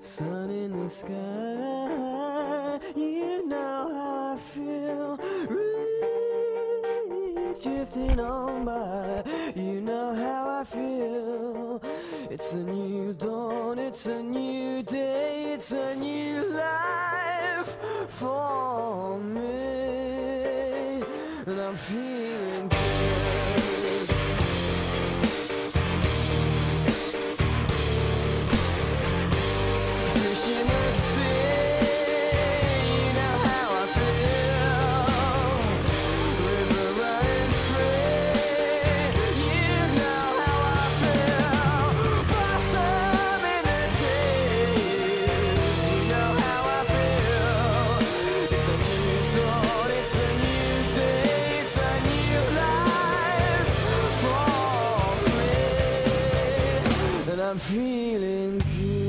Sun in the sky, you know how I feel. Drifting on by, you know how I feel. It's a new dawn, it's a new day, it's a new life for me. And I'm feeling good. I'm feeling good.